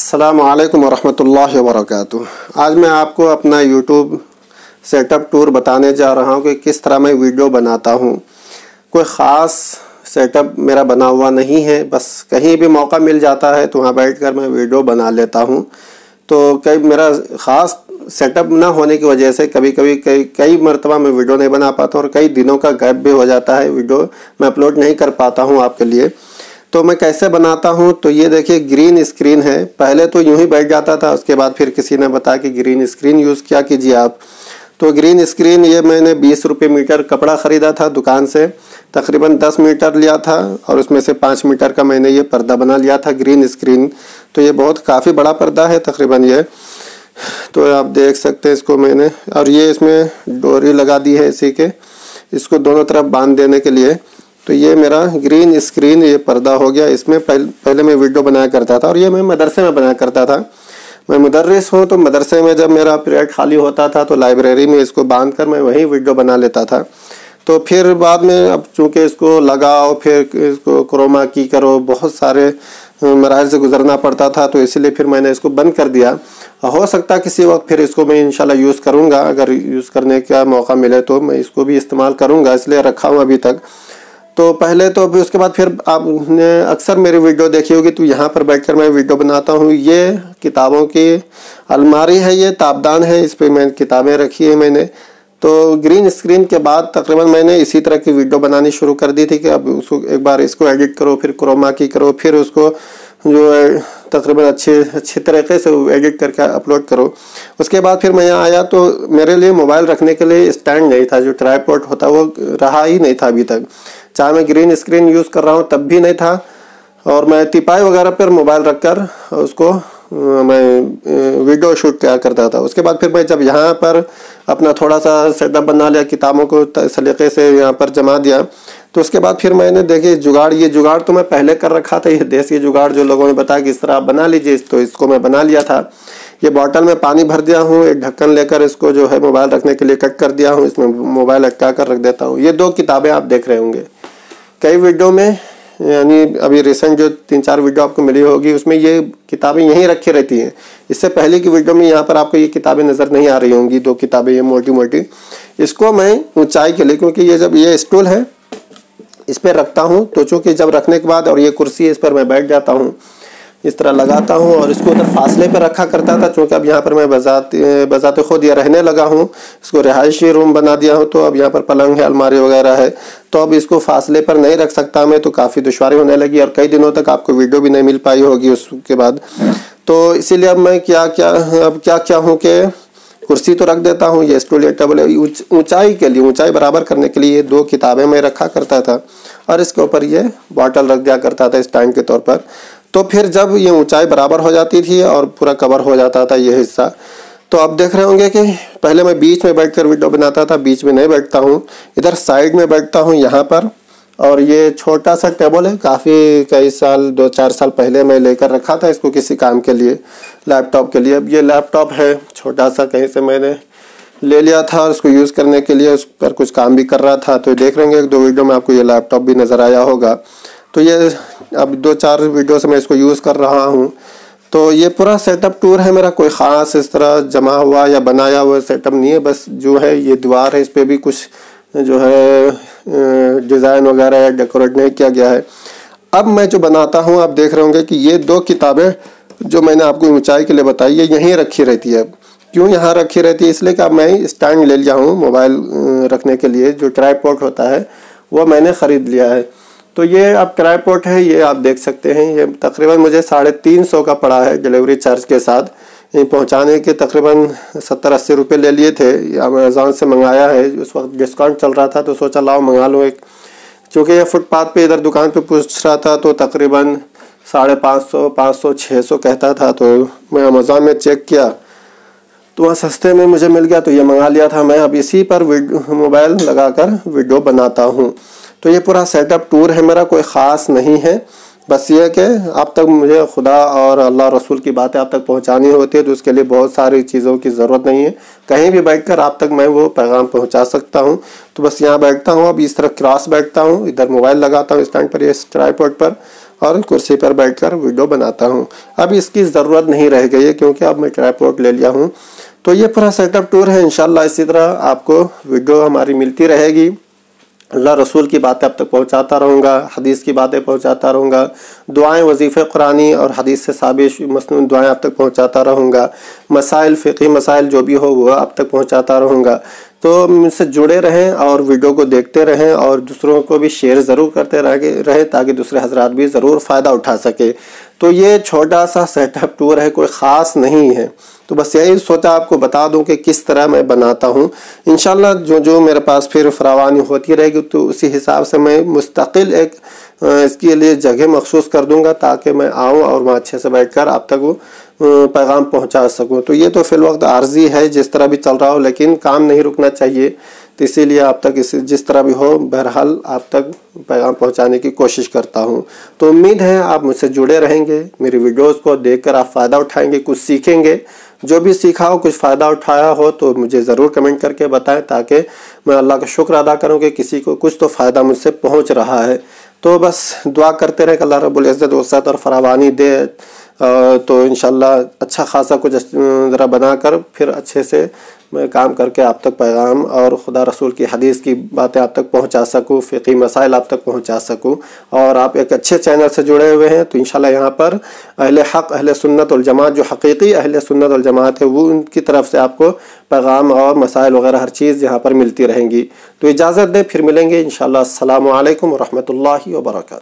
असलकम वरहमल वरक आज मैं आपको अपना यूट्यूब सेटअप टूर बताने जा रहा हूँ कि किस तरह मैं वीडियो बनाता हूँ। कोई ख़ास सेटअप मेरा बना हुआ नहीं है, बस कहीं भी मौका मिल जाता है तो वहाँ बैठ कर मैं वीडियो बना लेता हूँ। तो कई मेरा ख़ास सेटअप ना होने की वजह से कभी कभी कई कई मरतबा मैं वीडियो नहीं बना पाता और कई दिनों का गैप भी हो जाता है। वीडियो मैं अपलोड नहीं कर पाता हूँ आपके लिए। तो मैं कैसे बनाता हूँ? तो ये देखिए ग्रीन स्क्रीन है। पहले तो यूँ ही बैठ जाता था, उसके बाद फिर किसी ने बताया कि ग्रीन स्क्रीन यूज़ क्या कीजिए आप। तो ग्रीन स्क्रीन ये मैंने बीस रुपये मीटर कपड़ा ख़रीदा था दुकान से। तकरीबन दस मीटर लिया था और उसमें से पाँच मीटर का मैंने ये पर्दा बना लिया था ग्रीन स्क्रीन तो ये बहुत काफ़ी बड़ा पर्दा है तकरीबन ये। तो आप देख सकते हैं इसको मैंने। और ये इसमें डोरी लगा दी है इसी के। इसको दोनों तरफ़ बाँध देने के लिए। तो ये मेरा ग्रीन स्क्रीन ये पर्दा हो गया। इसमें पहले पहले मैं वीडियो बनाया करता था और ये मैं मदरसे में बनाया करता था। मैं मदरस हूँ तो मदरसे में जब मेरा पीरियड खाली होता था तो लाइब्रेरी में इसको बाँध कर मैं वहीं वीडियो बना लेता था। तो फिर बाद में अब चूँकि इसको लगाओ, फिर इसको क्रोमा की करो, बहुत सारे मराज से गुजरना पड़ता था तो इसीलिए फिर मैंने इसको बंद कर दिया। हो सकता किसी वक्त फिर इसको मैं इंशाल्लाह यूज़ करूँगा। अगर यूज़ करने का मौका मिले तो मैं इसको भी इस्तेमाल करूँगा, इसलिए रखा हूँ अभी तक। तो पहले तो अभी उसके बाद फिर आपने अक्सर मेरी वीडियो देखी होगी तो यहाँ पर बैठकर मैं वीडियो बनाता हूँ। ये किताबों की अलमारी है, ये ताबदान है, इस पर मैं किताबें रखी है मैंने। तो ग्रीन स्क्रीन के बाद तकरीबन मैंने इसी तरह की वीडियो बनानी शुरू कर दी थी कि अब उसको एक बार इसको एडिट करो, फिर क्रोमा की करो, फिर उसको जो है तकरीबन अच्छे अच्छे तरीके से एडिट करके अपलोड करो। उसके बाद फिर मैं यहाँ आया तो मेरे लिए मोबाइल रखने के लिए स्टैंड नहीं था, जो ट्राईपोर्ट होता वो रहा ही नहीं था अभी तक। चाहे मैं ग्रीन स्क्रीन यूज़ कर रहा हूँ, तब भी नहीं था। और मैं तिपाई वगैरह पर मोबाइल रख कर उसको मैं वीडियो शूट किया करता था। उसके बाद फिर मैं जब यहाँ पर अपना थोड़ा सा सेटअप बना लिया, किताबों को सलीके से यहाँ पर जमा दिया तो उसके बाद फिर मैंने देखिए, जुगाड़, ये जुगाड़ तो मैं पहले कर रखा था, ये देसी जुगाड़ जो लोगों ने बताया कि इस तरह आप बना लीजिए तो इसको मैं बना लिया था। ये बॉटल में पानी भर दिया हूँ, एक ढक्कन लेकर इसको जो है मोबाइल रखने के लिए कट कर दिया हूँ, इसमें मोबाइल अटका कर रख देता हूँ। ये दो किताबें आप देख रहे होंगे। कई वीडियो में, यानी अभी रिसेंट जो तीन चार वीडियो आपको मिली होगी, उसमें ये किताबें यहीं रखी रहती हैं। इससे पहले की वीडियो में यहाँ पर आपको ये किताबें नज़र नहीं आ रही होंगी, दो किताबें, ये मोटी मोटी। इसको मैं ऊंचाई के लिए, क्योंकि ये जब ये स्टूल है, इस पर रखता हूँ तो चूँकि जब रखने के बाद, और ये कुर्सी है, इस पर मैं बैठ जाता हूँ। इस तरह लगाता हूँ और इसको उधर फासले पर रखा करता था, चूँकि अब यहाँ पर मैं बजाते बजाते खुद या रहने लगा हूँ। इसको रिहायशी रूम बना दिया हूँ तो अब यहाँ पर पलंग है, अलमारी वगैरह है। तो अब इसको फासले पर नहीं रख सकता मैं तो काफ़ी दुशारी होने लगी और कई दिनों तक आपको वीडियो भी नहीं मिल पाई होगी उसके बाद। तो इसीलिए अब मैं क्या क्या, अब क्या क्या हूँ कि कुर्सी तो रख देता हूँ, ये स्टूल, या टेबल ऊंचाई के लिए, ऊंचाई बराबर करने के लिए दो किताबें मैं रखा करता था। और इसके ऊपर ये बॉटल रख दिया करता था स्टैंड के तौर पर। तो फिर जब ये ऊंचाई बराबर हो जाती थी और पूरा कवर हो जाता था ये हिस्सा तो आप देख रहे होंगे कि पहले मैं बीच में बैठकर वीडियो बनाता था, बीच में नहीं बैठता हूँ। इधर साइड में बैठता हूँ यहाँ पर। और ये छोटा सा टेबल है, काफ़ी कई साल, दो चार साल पहले मैं लेकर रखा था इसको किसी काम के लिए लैपटॉप के लिए। अब ये लैपटॉप है, छोटा सा कहीं से मैंने ले लिया था उसको यूज़ करने के लिए उस पर कुछ काम भी कर रहा था। तो देख रहे होंगे, एक दो वीडियो में आपको ये लैपटॉप भी नज़र आया होगा। तो ये अब दो चार वीडियो से मैं इसको यूज़ कर रहा हूँ। तो ये पूरा सेटअप टूर है मेरा, कोई ख़ास इस तरह जमा हुआ या बनाया हुआ सेटअप नहीं है, बस जो है ये दीवार है, इस पर भी कुछ जो है डिज़ाइन वगैरह या डेकोरेट नहीं किया गया है। अब मैं जो बनाता हूँ, आप देख रहे होंगे कि ये दो किताबें जो मैंने आपको ऊंचाई के लिए बताई, ये यहीं रखी रहती है। क्यों यहाँ रखी रहती है? इसलिए कि अब मैं स्टैंड ले लिया हूँ मोबाइल रखने के लिए, जो ट्राईपोर्ट होता है, वो मैंने ख़रीद लिया है। तो ये अब ट्राईपोर्ट है, ये आप देख सकते हैं, ये तकरीबन मुझे साढ़े तीन सौ का पड़ा है डिलीवरी चार्ज के साथ। ये पहुँचाने के तकरीबन सत्तर अस्सी रुपये ले लिए थे अमेज़ोन से मंगाया है, उस वक्त डिस्काउंट चल रहा था तो सोचा लाओ, मंगा लो एक। चूँकि ये फुटपाथ पे इधर दुकान पे पूछ रहा था तो तकरीबन साढ़े पाँच सौ पाँच सौ छः सौ कहता था तो मैं अमेज़ोन में चेक किया। तो वहाँ सस्ते में मुझे मिल गया तो ये मंगा लिया था मैं। अब इसी पर मोबाइल लगाकर वीडियो बनाता हूँ। तो ये पूरा सेटअप टूर है, मेरा कोई ख़ास नहीं है। बस ये कि आप तक मुझे खुदा और अल्लाह रसूल की बातें आप तक पहुंचानी होती है तो उसके लिए बहुत सारी चीज़ों की ज़रूरत नहीं है। कहीं भी बैठकर आप तक मैं वो पैगाम पहुँचा सकता हूँ। तो बस यहाँ बैठता हूँ, अब इस तरह क्रॉस बैठता हूँ, इधर मोबाइल लगाता हूँ स्टैंड पर ये ट्राईपोर्ट पर, और कुर्सी पर बैठकर वीडियो बनाता हूँ। अब इसकी ज़रूरत नहीं रह गई है, क्योंकि अब मैं ट्राईपोर्ट ले लिया हूँ। तो ये पूरा सेटअप टूर है, इंशाल्लाह इसी तरह आपको वीडियो हमारी मिलती रहेगी। अल्लाह रसूल की बातें अब तक पहुँचाता रहूँगा, हदीस की बातें पहुँचाता रहूँगा, दुआएँ वज़ीफ़ कुरानी और हदीस से साबिश मसनू दुआएँ अब तक पहुँचाता रहूँगा, मसाइल, फ़िकी मसाइल जो भी हो वह अब तक पहुँचाता रहूँगा। तो मुझसे जुड़े रहें और वीडियो को देखते रहें और दूसरों को भी शेयर ज़रूर करते रहे ताकि दूसरे हजरात भी ज़रूर फ़ायदा उठा सके। तो ये छोटा सा सेटअप टूर है, कोई ख़ास नहीं है। तो बस यही सोचा आपको बता दूँ कि किस तरह मैं बनाता हूँ। इन जो जो मेरे पास फिर फरावानी होती रहेगी तो उसी हिसाब से मैं मुस्तकिल एक इसके लिए जगह मखसूस कर दूँगा ताकि मैं आऊँ और वहाँ अच्छे से बैठकर आप तक वो पैगाम पहुँचा सकूँ। तो ये तो फिल वक्त आर्जी है, जिस तरह भी चल रहा हो, लेकिन काम नहीं रुकना चाहिए। तो इसीलिए आप तक इस, जिस तरह भी हो, बहरहाल आप तक पैगाम पहुँचाने की कोशिश करता हूँ। तो उम्मीद है आप मुझसे जुड़े रहेंगे, मेरी वीडियोस को देखकर आप फ़ायदा उठाएँगे, कुछ सीखेंगे। जो भी सीखा हो, कुछ फ़ायदा उठाया हो तो मुझे ज़रूर कमेंट करके बताएँ, ताकि मैं अल्लाह का शुक्र अदा करूँ कि किसी को कुछ तो फ़ायदा मुझसे पहुँच रहा है। तो बस दुआ करते रहे, कि अल्लाह रब्बुल इज़्ज़त वसत और फरावानी दे। तो इन अच्छा खासा कुछ ज़रा बनाकर फिर अच्छे से मैं काम करके आप तक पैगाम और खुदा रसूल की हदीस की बातें आप तक पहुँचा सकूँ, फ़िकी मसाइल आप तक पहुँचा सकूँ। और आप एक अच्छे चैनल से जुड़े हुए हैं तो इन यहाँ पर अहल हक़, अहल सुन्नत जमात, जो हकीकी अहल सुन्नत जमात है, वो उनकी तरफ़ से आपको पैगाम और मसाइल वगैरह हर चीज़ यहाँ पर मिलती रहेंगी। तो इजाज़त दें, फिर मिलेंगे इन अल्लाम वरहमल वर्का